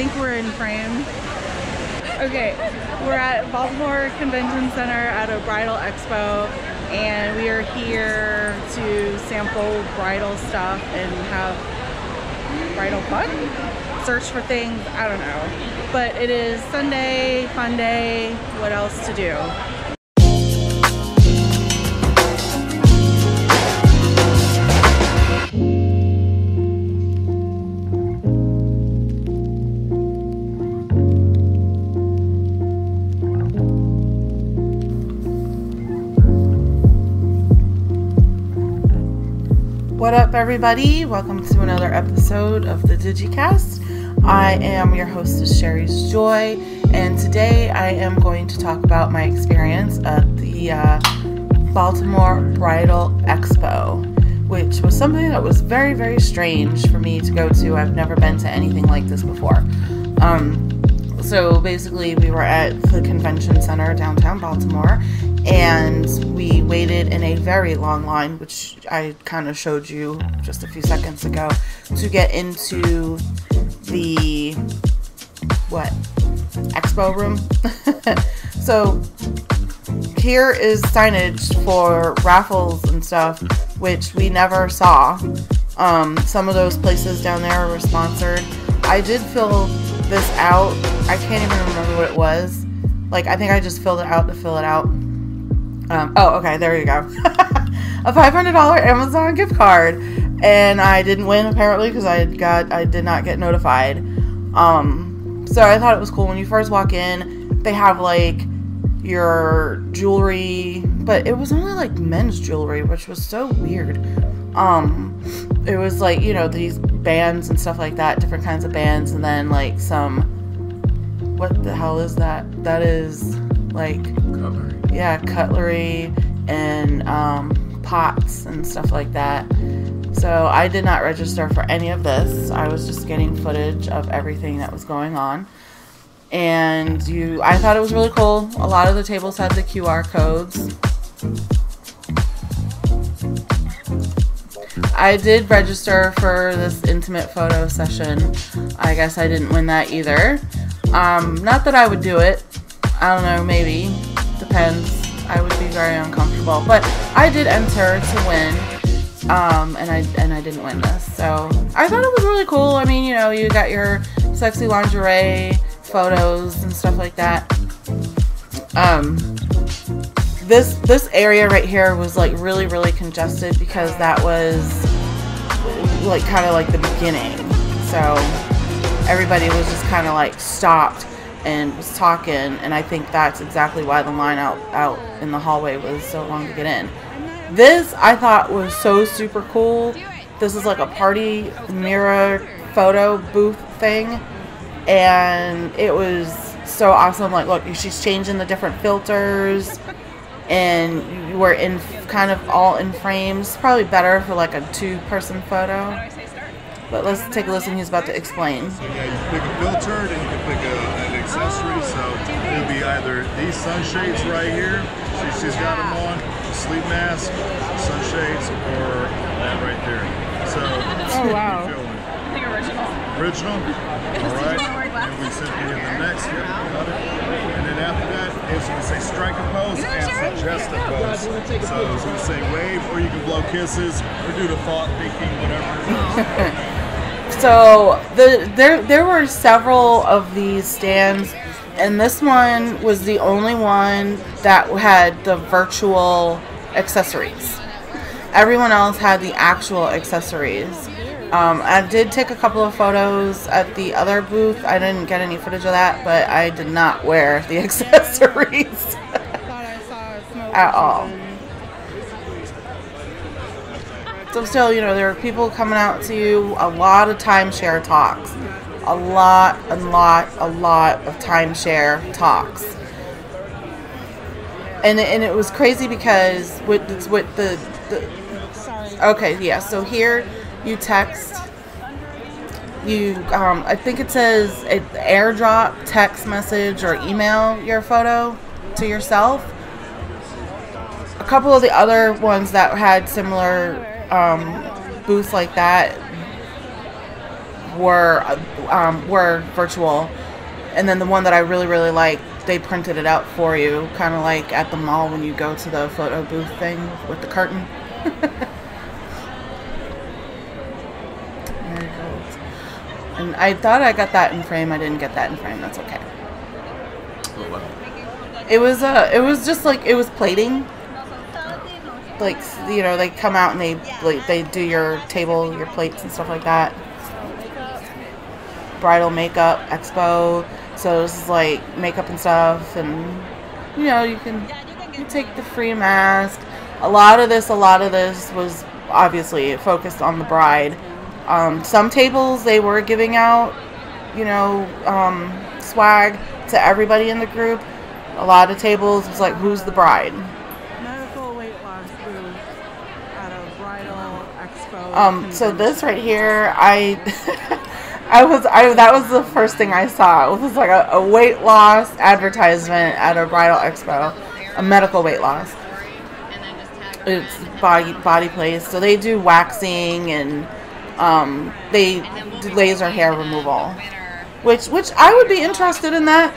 think we're in frame. Okay, we're at Baltimore Convention Center at a bridal expo and we are here to sample bridal stuff and have bridal fun? Search for things, I don't know. But it is Sunday, fun day, what else to do? What up, everybody? Welcome to another episode of the DigiKast. I am your hostess, Sherry's Joy, and today I am going to talk about my experience at the uh, Baltimore Bridal Expo, which was something that was very, very strange for me to go to. I've never been to anything like this before. Um, so basically, we were at the convention center downtown Baltimore, and we waited in a very long line, which I kind of showed you just a few seconds ago, to get into the what expo room. so here is signage for raffles and stuff, which we never saw. Um, some of those places down there were sponsored. I did fill this out. I can't even remember what it was. Like, I think I just filled it out to fill it out. Um, oh, okay, there you go. a $500 Amazon gift card. And I didn't win apparently because I got I did not get notified. Um, so I thought it was cool when you first walk in. They have like your jewelry, but it was only like men's jewelry, which was so weird. Um, it was like you know these bands and stuff like that, different kinds of bands, and then like some. What the hell is that? That is like. Yeah, cutlery and um, pots and stuff like that. So I did not register for any of this. I was just getting footage of everything that was going on. And you I thought it was really cool. A lot of the tables had the QR codes. I did register for this intimate photo session. I guess I didn't win that either. Um, not that I would do it. I don't know, maybe. Depends. I would be very uncomfortable. But I did enter to win. Um, and I and I didn't win this. So I thought it was really cool. I mean, you know, you got your sexy lingerie photos and stuff like that. Um, this this area right here was like really really congested because that was like kind of like the beginning. So everybody was just kind of like stopped and was talking and I think that's exactly why the line out out in the hallway was so long to get in. This I thought was so super cool. This is like a party mirror photo booth thing and it was so awesome. Like look she's changing the different filters and we're in kind of all in frames. Probably better for like a two person photo. But let's take a listen. He's about to explain. So yeah, you pick a filter, then you can pick a, an accessory. So it'll be either these sunshades right here. She, she's got them on, sleep mask, sunshades, or that right there. So Oh, wow. you feeling? Original. Original. All right. And we simply hit the next. Yep, got it. And then after that is we say strike a pose and suggest a pose. So, so we say wave, or you can blow kisses, or do the thought thinking, whatever. So the there there were several of these stands, and this one was the only one that had the virtual accessories. Everyone else had the actual accessories. Um, I did take a couple of photos at the other booth. I didn't get any footage of that, but I did not wear the accessories at all. So still, you know, there are people coming out to you. A lot of timeshare talks, a lot, a lot, a lot of timeshare talks. And and it was crazy because with with the, the okay yeah. So here you text. You um, I think it says it, airdrop text message or email your photo to yourself a couple of the other ones that had similar um, booths like that were um, were virtual, and then the one that I really really liked, they printed it out for you, kind of like at the mall when you go to the photo booth thing with the curtain. there it goes. And I thought I got that in frame. I didn't get that in frame. That's okay. It was uh, it was just like it was plating. Like you know, they come out and they like they do your table, your plates and stuff like that. Bridal makeup expo. So this is like makeup and stuff, and you know you can you take the free mask. A lot of this, a lot of this was obviously focused on the bride. Um, some tables they were giving out, you know, um, swag to everybody in the group. A lot of tables was like, "Who's the bride?" Medical weight loss booth at a bridal expo. Um, so this right here, I, I was, I that was the first thing I saw. It was like a, a weight loss advertisement at a bridal expo, a medical weight loss. It's body body place, so they do waxing and um, they do laser hair removal, which which I would be interested in that.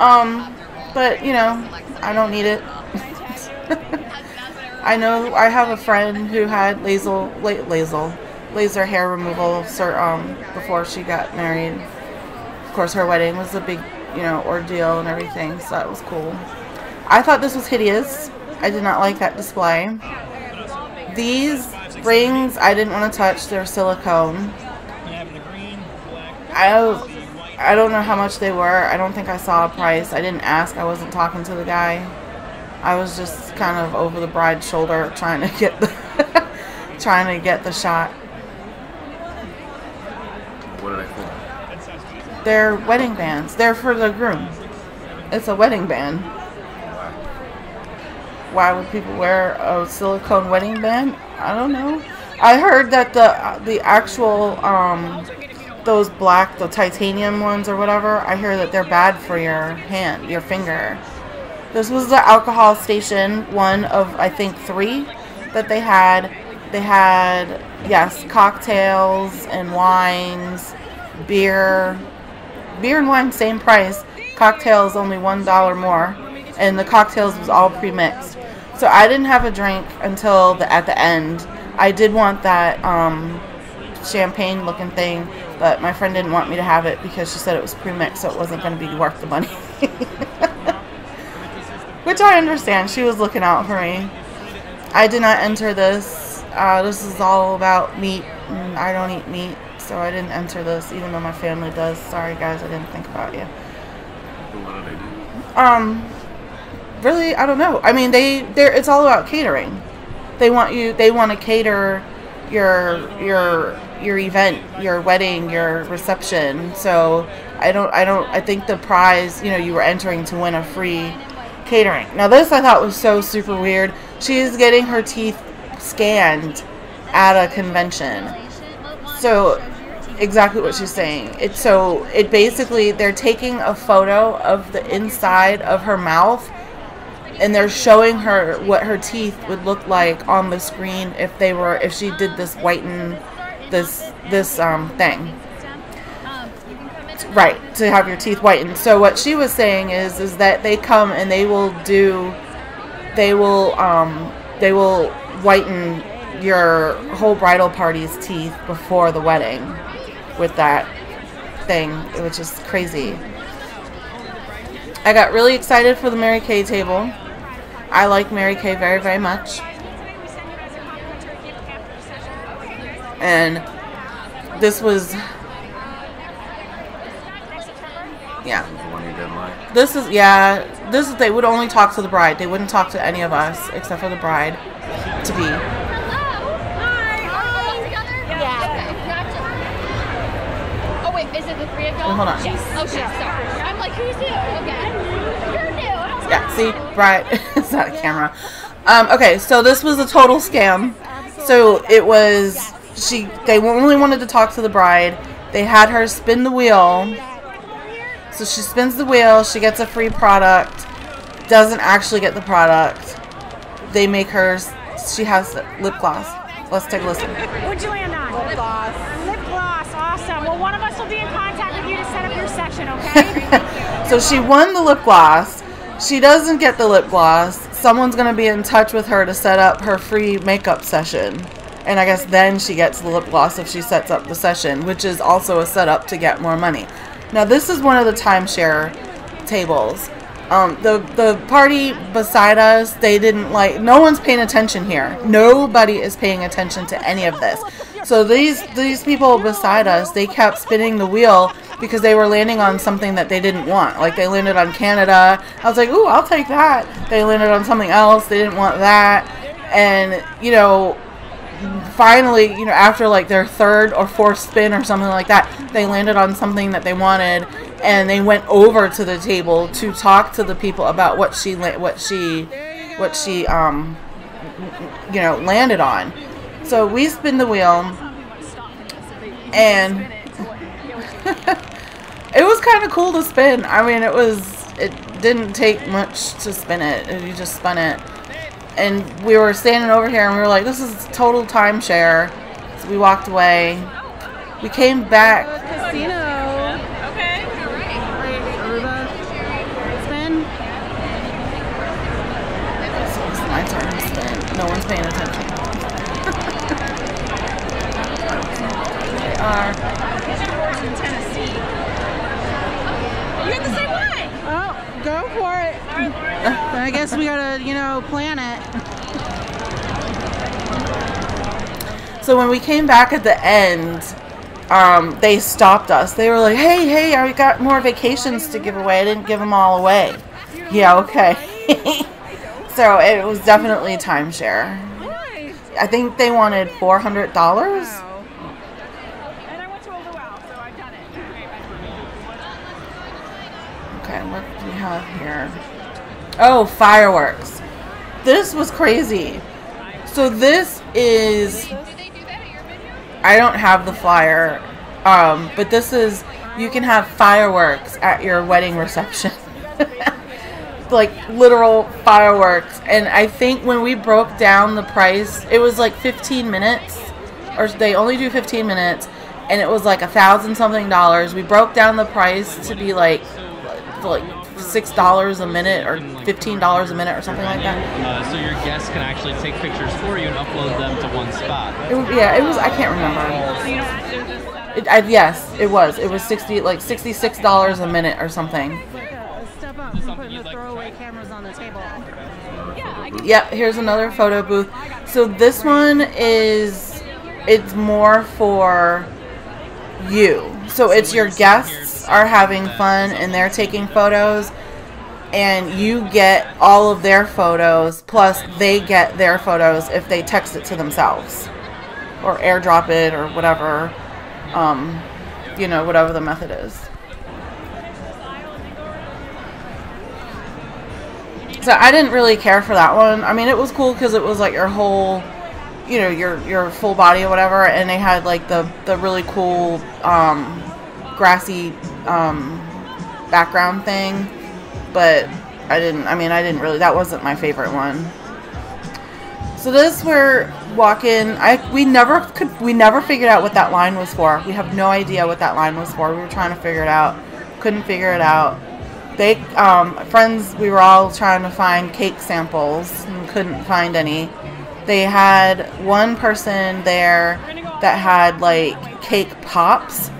Um, but you know, I don't need it. I know I have a friend who had laser la- laser laser hair removal sir, um, before she got married. Of course, her wedding was a big you know ordeal and everything, so that was cool. I thought this was hideous. I did not like that display. These rings I didn't want to touch. They're silicone. I I don't know how much they were. I don't think I saw a price. I didn't ask. I wasn't talking to the guy. I was just kind of over the bride's shoulder trying to get the trying to get the shot. What did I think? They're wedding bands. They're for the groom. It's a wedding band. Why would people wear a silicone wedding band? I don't know. I heard that the the actual um, those black, the titanium ones or whatever. I hear that they're bad for your hand, your finger. This was the alcohol station, one of I think three that they had. They had yes, cocktails and wines, beer, beer and wine same price. Cocktails only one dollar more, and the cocktails was all pre-mixed. So I didn't have a drink until the at the end. I did want that um, champagne looking thing, but my friend didn't want me to have it because she said it was pre-mixed, so it wasn't going to be worth the money. Which I understand. She was looking out for me. I did not enter this. Uh, this is all about meat, and I don't eat meat, so I didn't enter this, even though my family does. Sorry, guys, I didn't think about you. Um, really, I don't know. I mean, they they're it's all about catering. They want you. They want to cater your your your event, your wedding, your reception. So I don't I don't I think the prize you know you were entering to win a free catering. Now this I thought was so super weird. She's getting her teeth scanned at a convention. So exactly what she's saying. It's so it basically they're taking a photo of the inside of her mouth and they're showing her what her teeth would look like on the screen if they were if she did this whiten this this um thing right to have your teeth whitened so what she was saying is is that they come and they will do they will um they will whiten your whole bridal party's teeth before the wedding with that thing which is crazy I got really excited for the Mary Kay table. I like Mary Kay very, very much. And this was, yeah. The one you didn't like? This is, yeah, this is, they would only talk to the bride. They wouldn't talk to any of us except for the bride to be. Oh wait, is it the three of y'all? Well, hold on. Yes. Oh shit, sorry. I'm like, who's new? Okay. You're new. I was like, Yeah, see, bride, it's not a camera. Um, okay, so this was a total scam. So it was, she, they only wanted to talk to the bride. They had her spin the wheel. So she spins the wheel, she gets a free product, doesn't actually get the product. They make her, she has lip gloss. Let's take a listen. What'd you land on? Lip gloss. Lip gloss, awesome. well, one of us will be in contact with you to set up your session, okay? So she won the lip gloss. She doesn't get the lip gloss. Someone's going to be in touch with her to set up her free makeup session. And I guess then she gets the lip gloss if she sets up the session, which is also a setup to get more money. Now, this is one of the timeshare tables. Um, the the party beside us, they didn't like. No one's paying attention here. Nobody is paying attention to any of this. So these these people beside us, they kept spinning the wheel because they were landing on something that they didn't want. Like they landed on Canada. I was like, ooh, I'll take that. They landed on something else. They didn't want that. And you know, finally, you know, after like their third or fourth spin or something like that, they landed on something that they wanted, and they went over to the table to talk to the people about what she what she what she um you know landed on. So we spin the wheel, and it was kind of cool to spin. I mean, it was it didn't take much to spin it. You just spun it and we were standing over here and we were like, this is total timeshare. So we walked away. We came back. Casino. okay. Aruba. Spin. So it's my turn to spin. No one's paying attention. they are. Tennessee. You got the same way. Oh, go for it. But I guess we gotta, you know, plan it. So when we came back at the end, um, they stopped us. They were like, "Hey, hey, I got more vacations to give away. I didn't give them all away." Yeah, okay. so it was definitely timeshare. I think they wanted four hundred dollars. And I went to a luau, so I've done it. Okay, what do we have here? Oh, fireworks. This was crazy. So this is I don't have the flyer. Um, but this is you can have fireworks at your wedding reception. like literal fireworks. And I think when we broke down the price, it was like 15 minutes or they only do 15 minutes and it was like a thousand something dollars. We broke down the price to be like like six dollars a minute or fifteen dollars a minute or something like that. Uh, so your guests can actually take pictures for you and upload them to one spot. It yeah, it was. I can't remember. It, I, yes, it was. It was sixty, like sixty-six dollars a minute or something. It's like a step up from putting the throwaway cameras on the table. Yep. Here's another photo booth. So this one is, it's more for you. So it's your guests are having fun and they're taking photos, and you get all of their photos plus they get their photos if they text it to themselves or airdrop it or whatever. Um, you know, whatever the method is. So I didn't really care for that one. I mean, it was cool because it was like your whole, you know, your your full body or whatever, and they had like the the really cool um, grassy um, background thing. But I didn't. I mean, I didn't really. That wasn't my favorite one. So this we're walking. I we never could. We never figured out what that line was for. We have no idea what that line was for. We were trying to figure it out. Couldn't figure it out. They um, friends. We were all trying to find cake samples and couldn't find any. They had one person there that had like cake pops,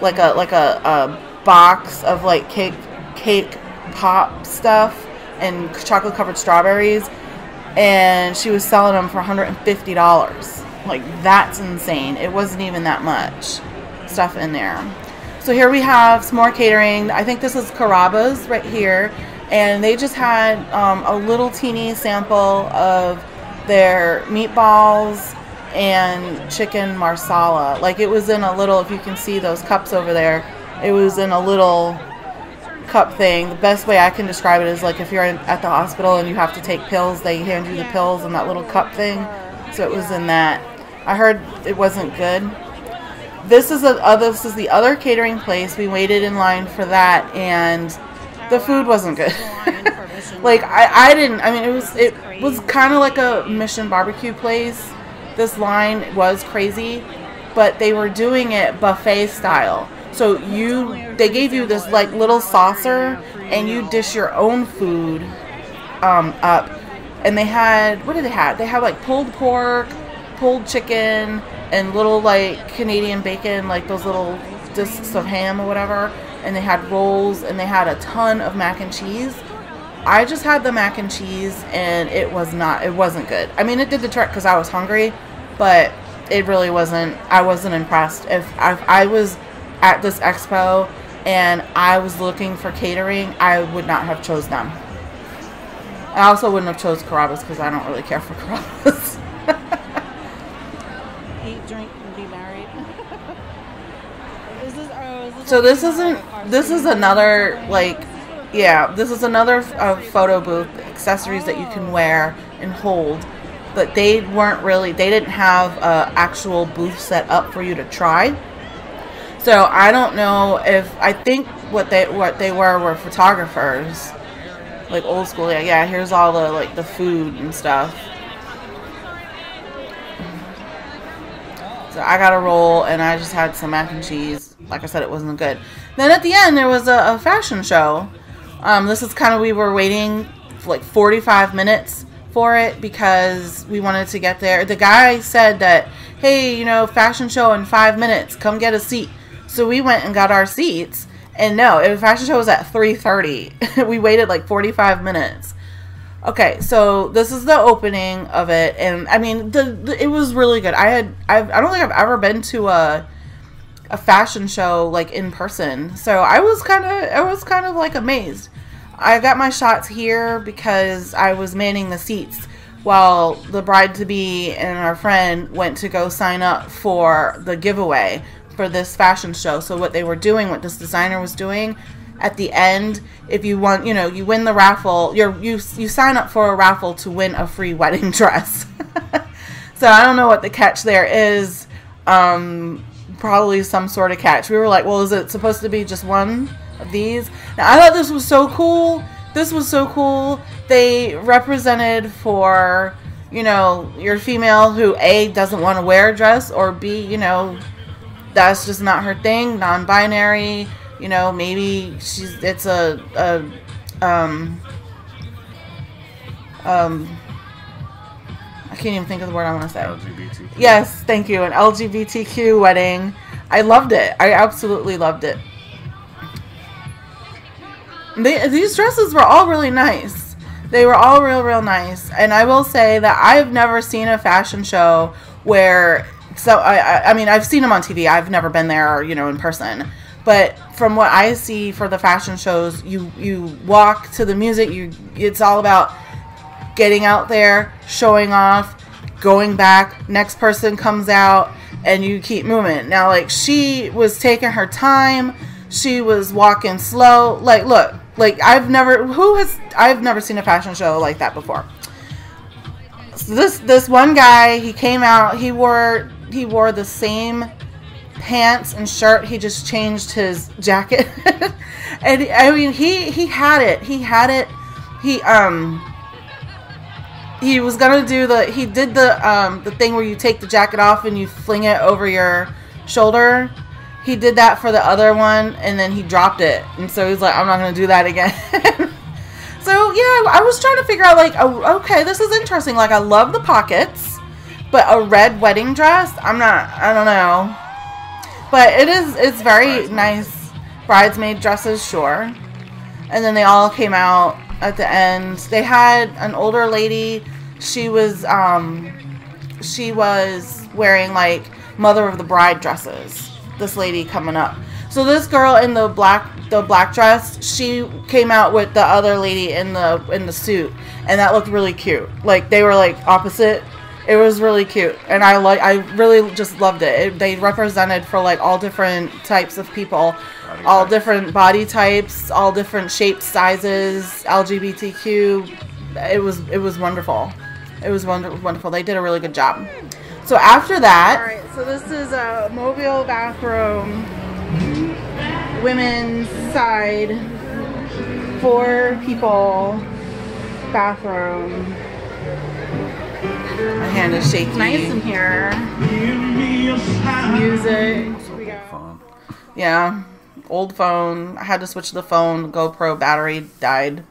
like a like a, a box of like cake cake pop stuff and chocolate covered strawberries and she was selling them for $150 like that's insane. It wasn't even that much stuff in there. So here we have some more catering. I think this is carrabba's right here and they just had um, a little teeny sample of their meatballs and chicken marsala like it was in a little if you can see those cups over there it was in a little cup thing. The best way I can describe it is like if you're in, at the hospital and you have to take pills, they hand you the pills in that little cup thing. So it was in that. I heard it wasn't good. This is a other. This is the other catering place. We waited in line for that, and the food wasn't good. like I, I didn't. I mean, it was it was kind of like a Mission barbecue place. This line was crazy, but they were doing it buffet style. So you they gave you this like little saucer and you dish your own food um, up. And they had what did they have? They had like pulled pork, pulled chicken, and little like Canadian bacon, like those little discs of ham or whatever. And they had rolls and they had a ton of mac and cheese. I just had the mac and cheese and it was not it wasn't good. I mean it did the trick because I was hungry, but it really wasn't I wasn't impressed. If, if I was at this expo and I was looking for catering, I would not have chose them. I also wouldn't have chose Carrabba's because I don't really care for Carrabba's. Eat, drink, and be married. is this, oh, is this so this isn't this is another like yeah this is another uh, photo booth accessories that you can wear and hold but they weren't really they didn't have a actual booth set up for you to try so i don't know if i think what they what they were were photographers like old school yeah yeah here's all the like the food and stuff So I got a roll and I just had some mac and cheese. Like I said, it wasn't good. Then at the end, there was a, a fashion show. Um, this is kind of, we were waiting for like 45 minutes for it because we wanted to get there. The guy said that, hey, you know, fashion show in five minutes, come get a seat. So we went and got our seats. And no, the fashion show was at 3.30. we waited like 45 minutes. Okay, so this is the opening of it, and I mean, the, the it was really good. I had I've, I don't think I've ever been to a a fashion show like in person, so I was kind of I was kind of like amazed. I got my shots here because I was manning the seats while the bride to be and our friend went to go sign up for the giveaway for this fashion show. So what they were doing, what this designer was doing, at the end if you want you know you win the raffle you're you you sign up for a raffle to win a free wedding dress so i don't know what the catch there is um probably some sort of catch we were like well is it supposed to be just one of these. Now i thought this was so cool. This was so cool. They represented for you know your female who a doesn't want to wear a dress or b you know that's just not her thing non-binary you know maybe she's it's a, a um um i can't even think of the word i want to say LGBT. yes thank you an lgbtq wedding. I loved it. I absolutely loved it they, these dresses were all really nice they were all real real nice and i will say that i've never seen a fashion show where so I, I, mean i've seen them on tv i've never been there you know in person but from what I see for the fashion shows, you you walk to the music. You it's all about getting out there, showing off, going back. Next person comes out, and you keep moving. Now, like she was taking her time. She was walking slow. Like, look, like I've never who has I've never seen a fashion show like that before. So this this one guy, he came out. He wore he wore the same pants and shirt. He just changed his jacket, and I mean he he had it. He had it. He um he was gonna do the he did the um the thing where you take the jacket off and you fling it over your shoulder. He did that for the other one, and then he dropped it, and so he's like, I'm not gonna do that again. so yeah, I was trying to figure out like, oh, okay, this is interesting. Like I love the pockets, but a red wedding dress, I'm not. I don't know. But it is it's very nice bridesmaid dresses, sure. And then they all came out at the end. They had an older lady. She was um she was wearing like mother of the bride dresses. This lady coming up. So this girl in the black the black dress, she came out with the other lady in the in the suit, and that looked really cute. Like they were like opposite it was really cute, and I like. I really just loved it. it. They represented for like all different types of people, Body all types. different body types, all different shapes, sizes, LGBTQ. It was it was wonderful. It was wonder- wonderful. They did a really good job. So after that, all right. So this is a mobile bathroom, women's side, four people bathroom. My hand is shaky. Nice in here. Music. We got Yeah. Old phone. I had to switch the phone. GoPro battery died.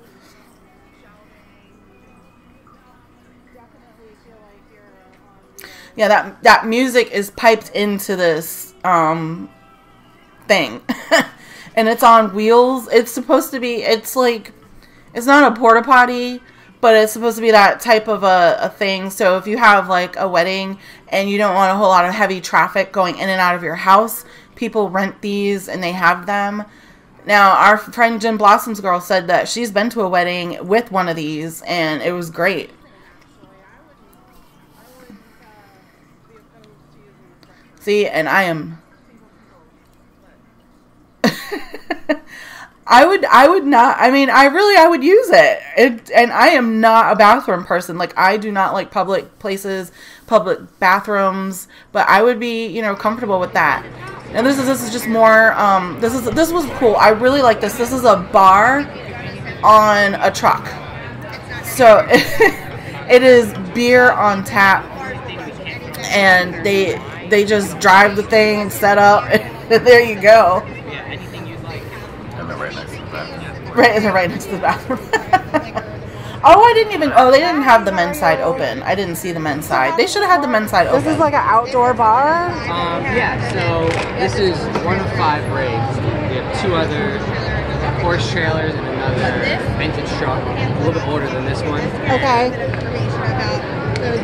Yeah, that that music is piped into this um thing. and it's on wheels. It's supposed to be it's like it's not a porta potty, but it's supposed to be that type of a, a thing. So if you have like a wedding and you don't want a whole lot of heavy traffic going in and out of your house, people rent these and they have them. Now, our friend Jim Blossom's girl said that she's been to a wedding with one of these and it was great. See, and I am I would I would not I mean I really I would use it. it and I am not a bathroom person. Like I do not like public places, public bathrooms, but I would be, you know, comfortable with that. And this is this is just more um this is this was cool. I really like this. This is a bar on a truck. So it is beer on tap and they they just drive the thing and set up and there you go. Yeah, anything you'd like. And they're right next to the bathroom. Right, they're right next to the bathroom. oh, I didn't even. Oh, they didn't have the men's side open. I didn't see the men's side. They should have had the men's side open. This is like an outdoor bar. Um, yeah, so this is one of five rigs. We have two other horse trailers and another vintage truck, a little bit older than this one. Okay.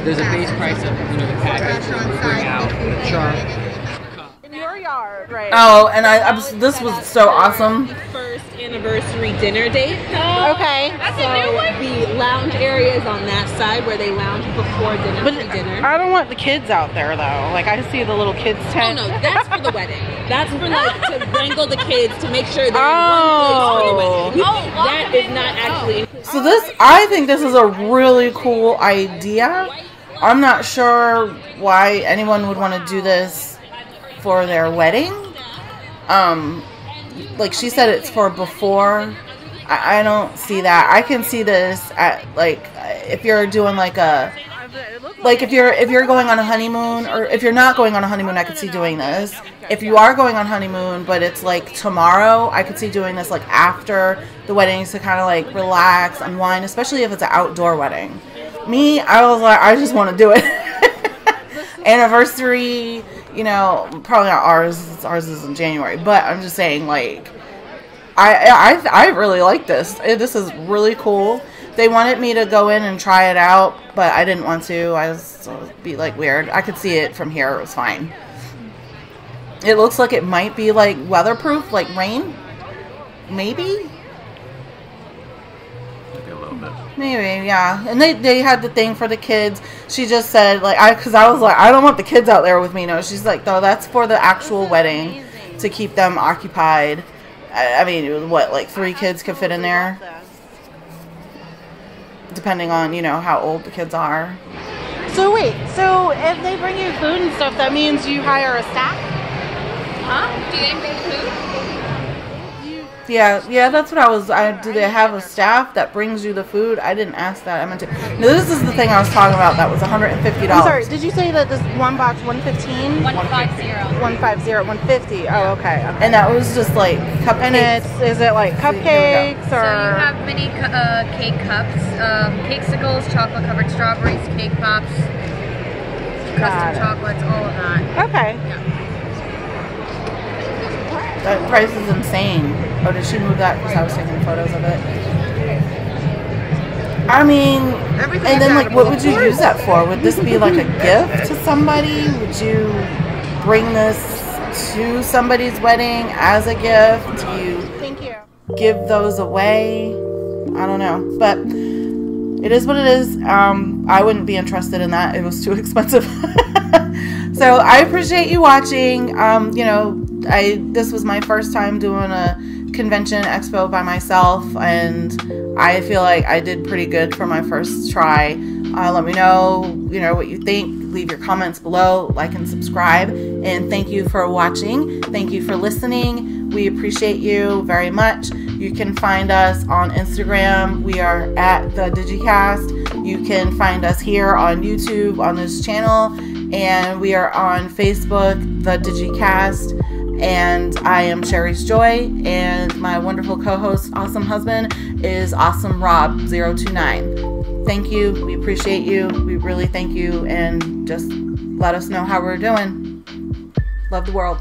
There's a base price of you know the package that we bring out, the truck. In your yard, right? oh, and I, I was, this was so awesome. First anniversary dinner date. Okay. That's a new one. The lounge area is on that side where they lounge before dinner. But dinner. I don't want the kids out there though. Like I see the little kids Oh no, that's for the wedding. That's for like to wrangle the kids to make sure they're Oh. in one place for the wedding. Oh, that is not actually. So this, I think this is a really cool idea. I'm not sure why anyone would want to do this for their wedding. Um, like she said, it's for before. I, I don't see that. I can see this at like if you're doing like a like if you're if you're going on a honeymoon or if you're not going on a honeymoon i could see doing this if you are going on honeymoon but it's like tomorrow i could see doing this like after the wedding to kind of like relax unwind especially if it's an outdoor wedding me i was like i just want to do it anniversary you know probably not ours ours is in january but i'm just saying like I, I I really like this. This is really cool. They wanted me to go in and try it out, but I didn't want to. I was be like weird. I could see it from here. It was fine. It looks like it might be like weatherproof, like rain. Maybe maybe, yeah. And they they had the thing for the kids. She just said like I because I was like I don't want the kids out there with me. No, she's like no, that's for the actual wedding to keep them occupied. I, I mean, what like three kids could fit in there. depending on you know how old the kids are. So wait, so if they bring you food and stuff, that means you hire a staff? Huh? Do they bring food? Yeah, yeah, that's what I was. I do they have a staff that brings you the food? I didn't ask that. I meant to. No, this is the thing I was talking about. That was one hundred and fifty I'm sorry, did you say that this one box 115? 150. 150, 150. Oh, okay. okay. And that was just like cupcakes. And it's is it like So here we cupcakes So or you have mini cu- uh, cake cups, um, cakesicles, chocolate covered strawberries, cake pops, Got custom it. chocolates, all of that. Okay. That price is insane. Oh, did she move that because I was taking photos of it? I mean, and then like, what would you use that for? Would this be like a gift to somebody? Would you bring this to somebody's wedding as a gift? Do you Thank you. give those away. I don't know, but it is what it is. Um, I wouldn't be interested in that. It was too expensive. so I appreciate you watching. Um, you know, I this was my first time doing a convention expo by myself, and I feel like I did pretty good for my first try. Uh, let me know, you know, what you think. Leave your comments below, like and subscribe. And thank you for watching. Thank you for listening. We appreciate you very much. You can find us on Instagram. We are at the DigiKast. You can find us here on YouTube on this channel, and we are on Facebook, the DigiKast. And I am Sherry's Joy, and my wonderful co host, Awesome Husband, is Awesome Rob029. Thank you. We appreciate you. We really thank you. And just let us know how we're doing. Love the world.